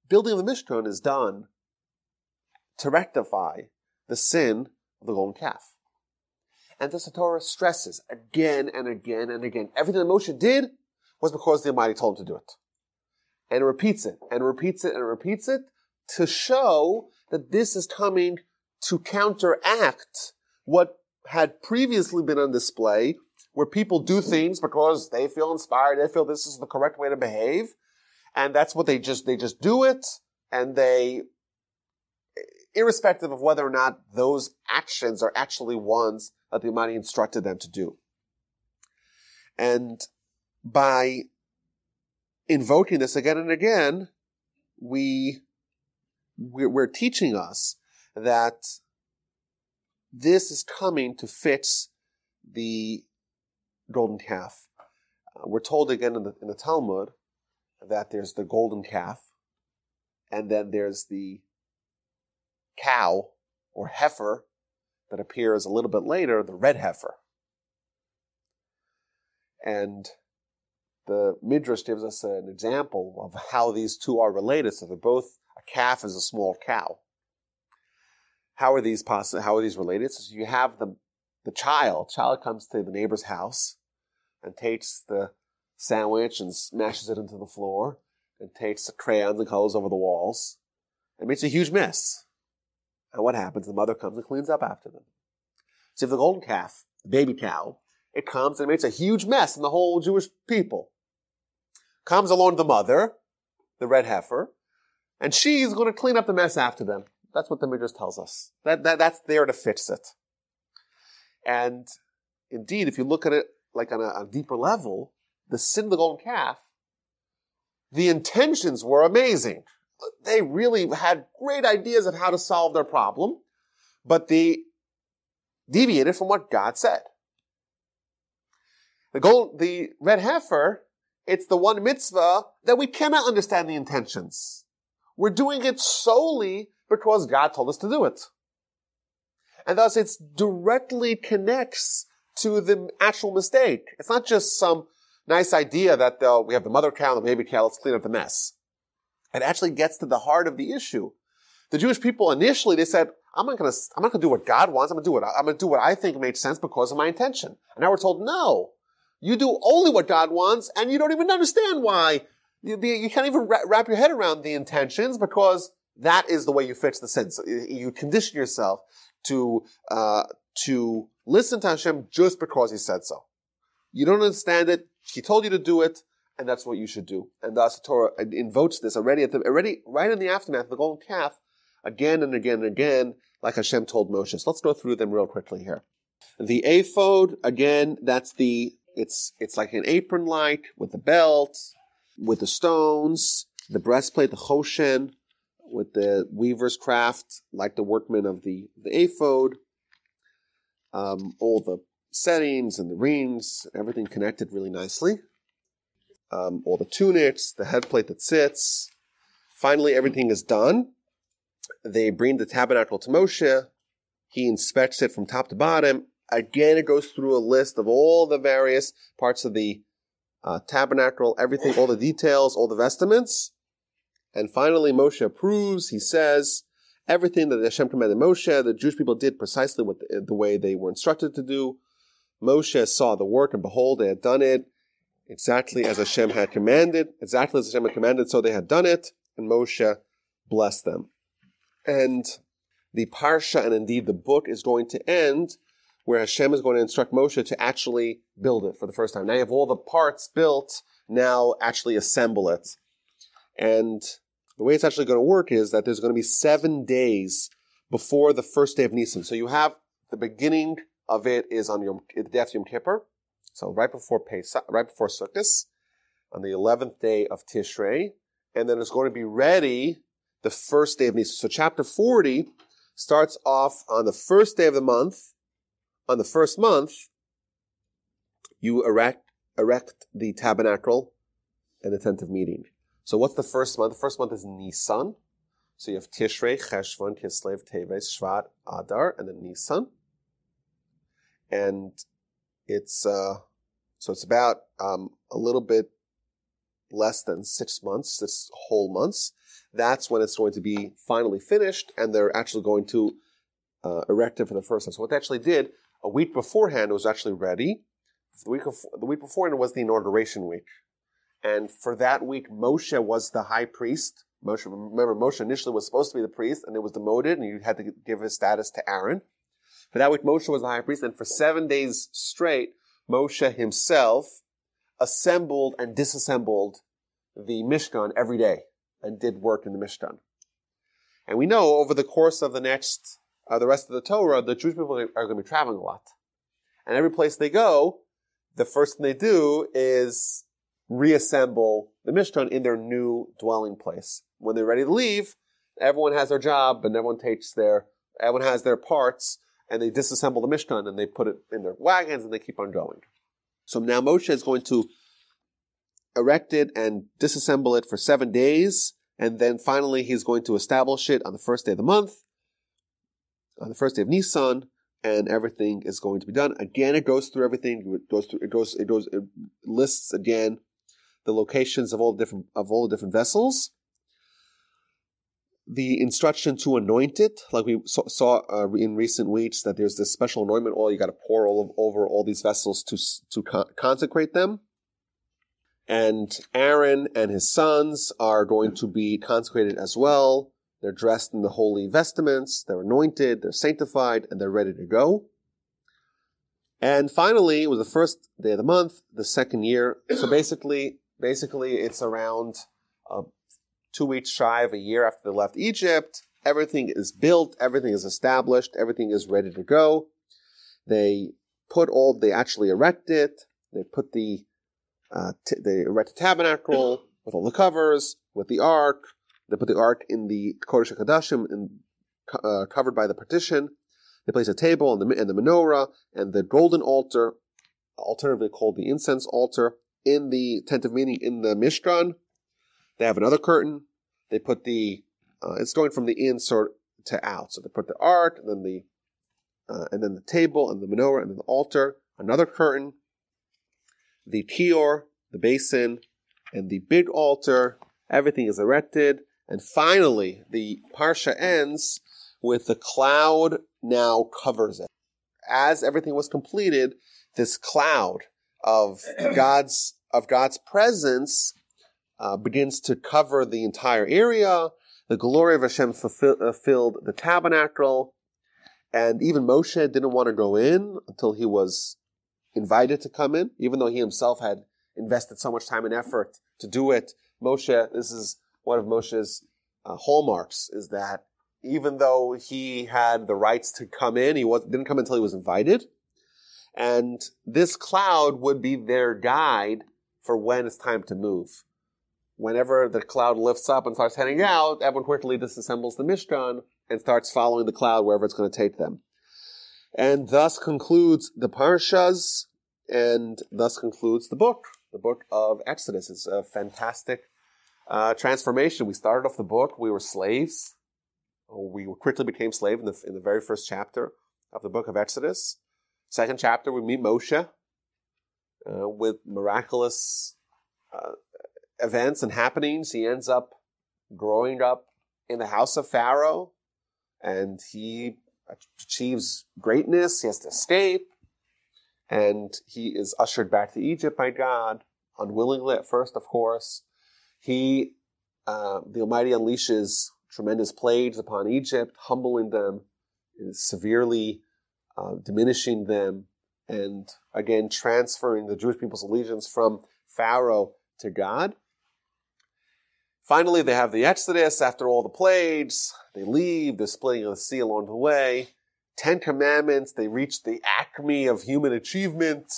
building of the Mishkan is done to rectify the sin of the golden calf. And this the Torah stresses again and again and again. Everything that Moshe did was because the Almighty told him to do it. And repeats it, and repeats it, and repeats it to show that this is coming to counteract what had previously been on display, where people do things because they feel inspired, they feel this is the correct way to behave, and that's what they just, they just do it, and they, irrespective of whether or not those actions are actually ones that the Almighty instructed them to do. And by invoking this again and again, we, we're teaching us that this is coming to fix the golden calf. Uh, we're told again in the, in the Talmud that there's the golden calf, and then there's the cow or heifer that appears a little bit later, the red heifer. And the Midrash gives us an example of how these two are related. So they're both a calf is a small cow. How are these possible? How are these related? So you have the the child. Child comes to the neighbor's house and takes the sandwich and smashes it into the floor and takes the crayons and colors over the walls and makes a huge mess. And what happens? The mother comes and cleans up after them. So if the golden calf, the baby cow, it comes and makes a huge mess in the whole Jewish people. Comes along the mother, the red heifer, and she's going to clean up the mess after them. That's what the Midrash tells us. That, that, that's there to fix it. And indeed, if you look at it like on a, a deeper level, the sin of the golden calf, the intentions were amazing. They really had great ideas of how to solve their problem, but they deviated from what God said. The gold, the red heifer, it's the one mitzvah that we cannot understand the intentions. We're doing it solely because God told us to do it. And thus it directly connects to the actual mistake. It's not just some nice idea that uh, we have the mother cow and the baby cow, let's clean up the mess. It actually gets to the heart of the issue. The Jewish people initially, they said, I'm not gonna, I'm not gonna do what God wants, I'm gonna do what, I'm gonna do what I think makes sense because of my intention. And now we're told, no, you do only what God wants and you don't even understand why. You, you can't even wrap your head around the intentions because that is the way you fix the sin. So you condition yourself to uh, to listen to Hashem just because He said so. You don't understand it. He told you to do it, and that's what you should do. And thus the Torah invokes this already at the already right in the aftermath of the golden calf, again and again and again, like Hashem told Moshe. Let's go through them real quickly here. The ephod, again, that's the it's it's like an apron like with the belt, with the stones, the breastplate, the choshen, with the weaver's craft, like the workmen of the, the ephod, um, all the settings and the rings, everything connected really nicely. Um, all the tunics, the headplate that sits, finally everything is done. They bring the tabernacle to Moshe. He inspects it from top to bottom. Again, it goes through a list of all the various parts of the uh, tabernacle, everything, all the details, all the vestments. And finally, Moshe approves. He says, everything that Hashem commanded Moshe, the Jewish people did precisely what the, the way they were instructed to do. Moshe saw the work, and behold, they had done it exactly as Hashem had commanded. Exactly as Hashem had commanded, so they had done it, and Moshe blessed them. And the parsha and indeed the book is going to end where Hashem is going to instruct Moshe to actually build it for the first time. Now you have all the parts built, now actually assemble it. And the way it's actually going to work is that there's going to be seven days before the first day of Nisan. So you have the beginning of it is on Yom, the day of Yom Kippur. So right before Pesach, right before Sukkot, on the 11th day of Tishrei. And then it's going to be ready the first day of Nisan. So chapter 40 starts off on the first day of the month. On the first month, you erect, erect the tabernacle and the tent of meeting. So what's the first month? The first month is Nisan. So you have Tishrei, Cheshvan, Kislev, Teves, Shvat, Adar, and then Nisan. And it's, uh, so it's about, um, a little bit less than six months, six whole months. That's when it's going to be finally finished, and they're actually going to uh, erect it for the first time. So what they actually did a week beforehand, it was actually ready. The week, of, the week beforehand was the inauguration week. And for that week, Moshe was the high priest. Moshe, remember, Moshe initially was supposed to be the priest, and it was demoted, and you had to give his status to Aaron. For that week, Moshe was the high priest, and for seven days straight, Moshe himself assembled and disassembled the Mishkan every day and did work in the Mishkan. And we know over the course of the next, uh, the rest of the Torah, the Jewish people are going to be traveling a lot. And every place they go, the first thing they do is reassemble the Mishkan in their new dwelling place. When they're ready to leave, everyone has their job and everyone takes their, everyone has their parts and they disassemble the Mishkan and they put it in their wagons and they keep on going. So now Moshe is going to erect it and disassemble it for seven days, and then finally he's going to establish it on the first day of the month, on the first day of Nisan, and everything is going to be done. Again, it goes through everything. It goes through. It goes. It goes. It lists again the locations of all the different of all the different vessels. The instruction to anoint it, like we saw, uh, in recent weeks, that there's this special anointment oil you got to pour all of, over all these vessels to to con- consecrate them. And Aaron and his sons are going to be consecrated as well. They're dressed in the holy vestments, they're anointed, they're sanctified, and they're ready to go. And finally, it was the first day of the month, the second year. So (clears throat) basically, basically, it's around uh, two weeks shy of a year after they left Egypt. Everything is built, everything is established, everything is ready to go. They put all, they actually erect it. They put the uh, t- they erect the tabernacle (clears throat) with all the covers, with the ark. They put the ark in the Kodesh HaKodashim, in, uh, covered by the partition. They place a table and the, and the menorah and the golden altar, alternatively called the incense altar, in the tent of meeting in the Mishkan. They have another curtain. They put the, uh, it's going from the insert to out. So they put the ark, and then the, uh, and then the table, and the menorah, and then the altar. Another curtain the kior, the basin, and the big altar. Everything is erected. And finally, the parsha ends with the cloud now covers it. As everything was completed, this cloud of (clears throat) God's of God's presence uh, begins to cover the entire area. The glory of Hashem fulfill, uh, filled the tabernacle, and even Moshe didn't want to go in until he was invited to come in, even though he himself had invested so much time and effort to do it. Moshe, this is one of Moshe's uh, hallmarks, is that even though he had the rights to come in, he was, didn't come until he was invited. And this cloud would be their guide for when it's time to move. Whenever the cloud lifts up and starts heading out, everyone quickly disassembles the Mishkan and starts following the cloud wherever it's going to take them. And thus concludes the Parshas, and thus concludes the book. The book of Exodus is a fantastic uh, transformation. We started off the book, we were slaves. We quickly became slaves in the, in the very first chapter of the book of Exodus. Second chapter, we meet Moshe uh, with miraculous uh, events and happenings. He ends up growing up in the house of Pharaoh and he achieves greatness. He has to escape and he is ushered back to Egypt by God, unwillingly at first, of course. He, uh, the Almighty unleashes tremendous plagues upon Egypt, humbling them, severely uh, diminishing them, and again transferring the Jewish people's allegiance from Pharaoh to God. Finally, they have the Exodus after all the plagues. They leave, the splitting of the sea along the way. Ten Commandments, they reach the acme of human achievement.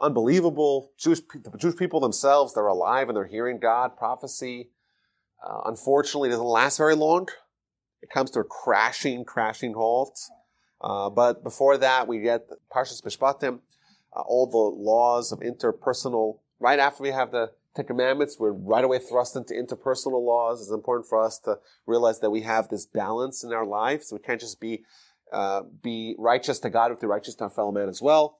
Unbelievable. Jewish, the Jewish people themselves, they're alive and they're hearing God, prophecy. Uh, unfortunately, it doesn't last very long. It comes to a crashing, crashing halt. Uh, but before that, we get Parshas Mishpatim, uh, all the laws of interpersonal. Right after we have the Ten Commandments, we're right away thrust into interpersonal laws. It's important for us to realize that we have this balance in our lives. We can't just be uh, be righteous to God, but be righteous to our fellow man as well.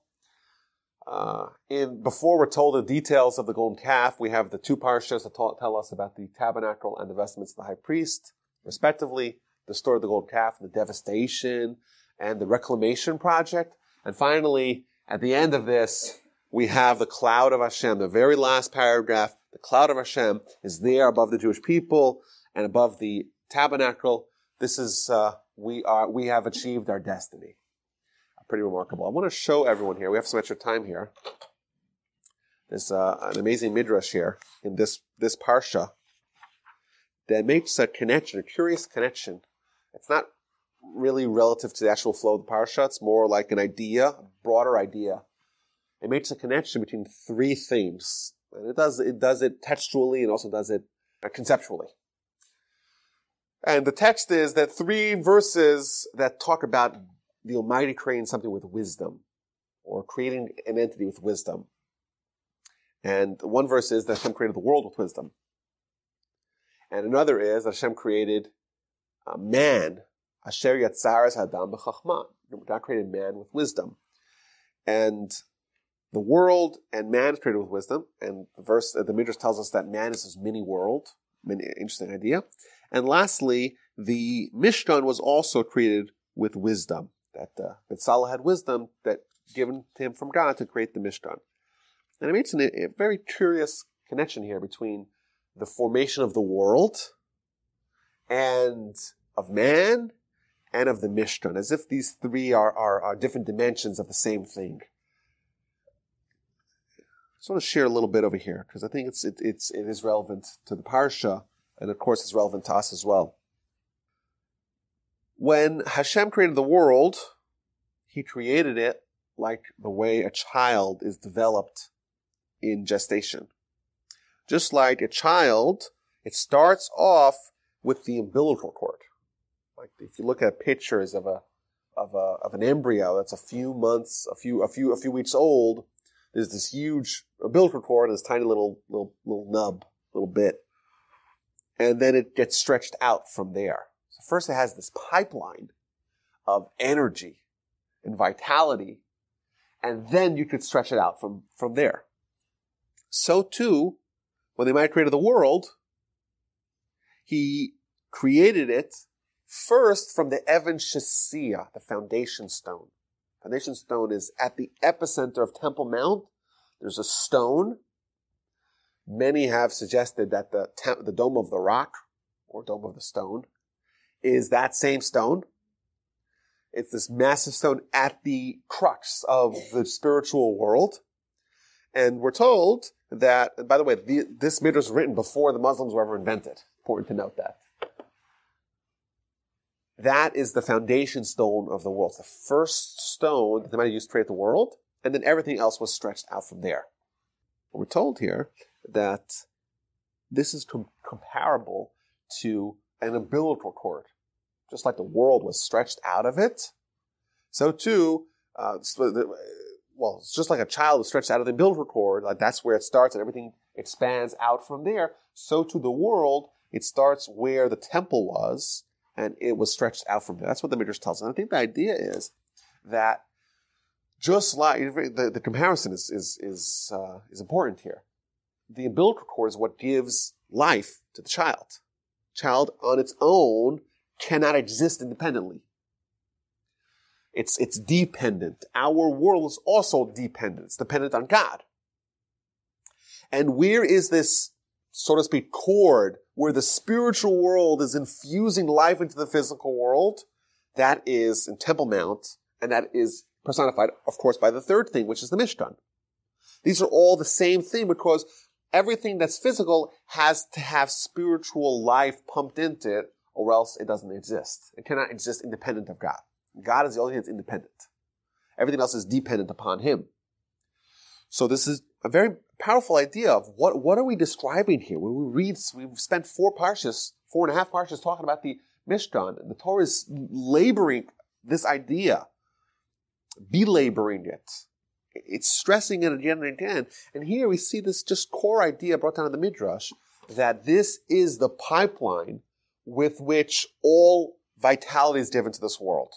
Uh, in before we're told the details of the golden calf, we have the two parshas that tell us about the tabernacle and the vestments of the high priest, respectively. The story of the golden calf, the devastation, and the reclamation project. And finally, at the end of this, we have the cloud of Hashem. The very last paragraph, the cloud of Hashem is there above the Jewish people and above the tabernacle. This is uh, we are we have achieved our destiny. Pretty remarkable. I want to show everyone here. We have some extra time here. There's uh, an amazing midrash here in this this parsha that makes a connection, a curious connection. It's not really relative to the actual flow of the parsha. It's more like an idea, a broader idea. It makes a connection between three themes, and it does it does it textually and also does it uh, conceptually. And the text is that three verses that talk about the Almighty creating something with wisdom, or creating an entity with wisdom. And one verse is that Hashem created the world with wisdom. And another is that Hashem created uh, man, Asher Yatzaras Adam b'chachma. God created man with wisdom. And the world and man is created with wisdom. And the verse, the Midrash tells us that man is his mini world. Many, interesting idea. And lastly, the Mishkan was also created with wisdom. That uh, Betzalel had wisdom that given to him from God to create the Mishkan. And it makes an, a very curious connection here between the formation of the world and of man and of the Mishkan, as if these three are, are, are different dimensions of the same thing. I just want to share a little bit over here because I think it's it, it's it is relevant to the parsha and of course it's relevant to us as well. When Hashem created the world, he created it like the way a child is developed in gestation. Just like a child, it starts off with the umbilical cord. Like if you look at pictures of a of a of an embryo that's a few months, a few a few a few weeks old, there's this huge umbilical cord and this tiny little little little nub, little bit and then it gets stretched out from there. First it has this pipeline of energy and vitality, and then you could stretch it out from, from there. So too, when the Almighty created the world, he created it first from the Even Shesiyah, the foundation stone. Foundation stone is at the epicenter of Temple Mount. There's a stone Many have suggested that the, the dome of the rock, or dome of the stone, is that same stone. It's this massive stone at the crux of the spiritual world. And we're told that, by the way, the, this midrash was written before the Muslims were ever invented. Important to note that. That is the foundation stone of the world. It's the first stone that they might have used to create the world, and then everything else was stretched out from there. We're told here that this is com- comparable to an umbilical cord. Just like the world was stretched out of it, so too, uh, well, it's just like a child is stretched out of the umbilical cord, like that's where it starts and everything expands out from there. so to the world, it starts where the temple was, and it was stretched out from there. That's what the Midrash tells us. And I think the idea is that just like the, the comparison is is is, uh, is important here. The umbilical cord is what gives life to the child. Child on its own cannot exist independently. It's it's dependent. Our world is also dependent. It's dependent on God. And where is this, so to speak, cord where the spiritual world is infusing life into the physical world? That is in Temple Mount, and that is personified, of course, by the third thing, which is the Mishkan. These are all the same thing because everything that's physical has to have spiritual life pumped into it, or else it doesn't exist. It cannot exist independent of God. God is the only thing that's independent. Everything else is dependent upon Him. So this is a very powerful idea of what, what are we describing here? When we read, we've spent four parshas, four and a half parshas talking about the Mishkan. The Torah is laboring this idea belaboring it. It's stressing it again and again. And here we see this just core idea brought down in the Midrash that this is the pipeline with which all vitality is given to this world.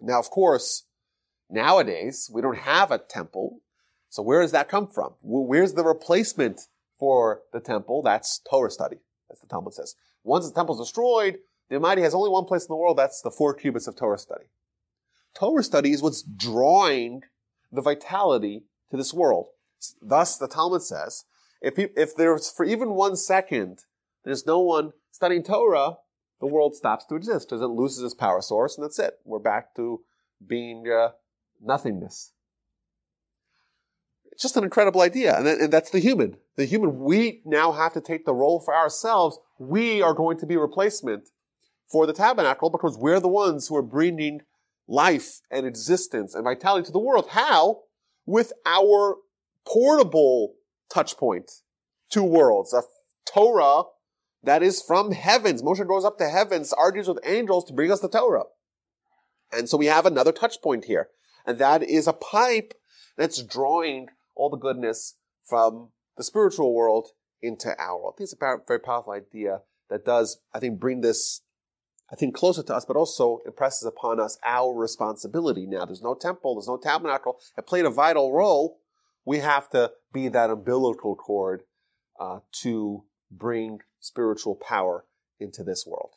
Now, of course, nowadays we don't have a temple. So where does that come from? Where's the replacement for the temple? That's Torah study, as the Talmud says. Once the temple is destroyed, the Almighty has only one place in the world. That's the four cubits of Torah study. Torah study is what's drawing the vitality to this world. Thus, the Talmud says, if, if there's for even one second, there's no one studying Torah, the world stops to exist because it loses its power source, and that's it. We're back to being uh, nothingness. It's just an incredible idea, and, and that's the human. The human, we now have to take the role for ourselves. We are going to be replacement for the tabernacle because we're the ones who are bringing life and existence and vitality to the world. How? With our portable touch point. Two worlds. A Torah that is from heavens. Moshe goes up to heavens, argues with angels to bring us the Torah. And so we have another touch point here. And that is a pipe that's drawing all the goodness from the spiritual world into our world. I think it's a very powerful idea that does, I think, bring this I think, closer to us, but also impresses upon us our responsibility. Now, there's no temple, there's no tabernacle. It played a vital role. We have to be that umbilical cord uh, to bring spiritual power into this world.